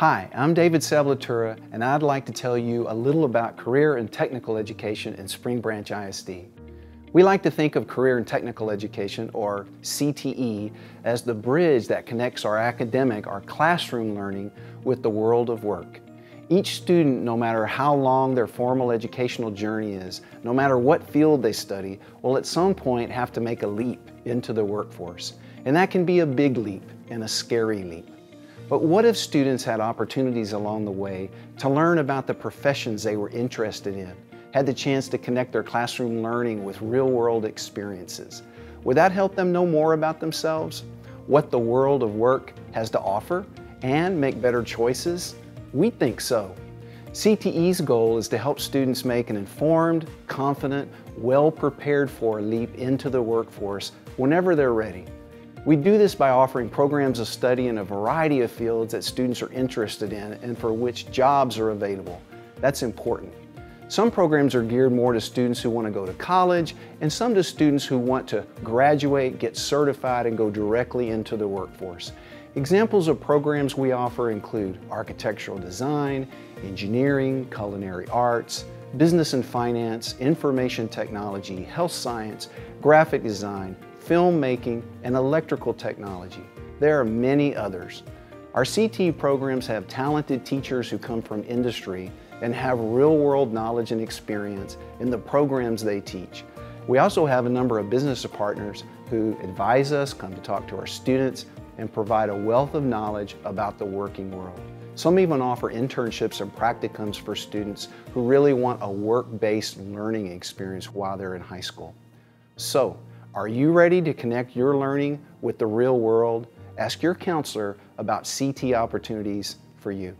Hi, I'm David Sablatura, and I'd like to tell you a little about career and technical education in Spring Branch ISD. We like to think of career and technical education, or CTE, as the bridge that connects our academic, our classroom learning, with the world of work. Each student, no matter how long their formal educational journey is, no matter what field they study, will at some point have to make a leap into the workforce. And that can be a big leap and a scary leap. But what if students had opportunities along the way to learn about the professions they were interested in, had the chance to connect their classroom learning with real-world experiences? Would that help them know more about themselves, what the world of work has to offer, and make better choices? We think so. CTE's goal is to help students make an informed, confident, well-prepared for leap into the workforce whenever they're ready. We do this by offering programs of study in a variety of fields that students are interested in and for which jobs are available. That's important. Some programs are geared more to students who want to go to college and some to students who want to graduate, get certified, and go directly into the workforce. Examples of programs we offer include architectural design, engineering, culinary arts, business and finance, information technology, health science, graphic design, filmmaking, and electrical technology. There are many others. Our CT programs have talented teachers who come from industry and have real-world knowledge and experience in the programs they teach. We also have a number of business partners who advise us, come to talk to our students, and provide a wealth of knowledge about the working world. Some even offer internships and practicums for students who really want a work-based learning experience while they're in high school. So, are you ready to connect your learning with the real world? Ask your counselor about CT opportunities for you.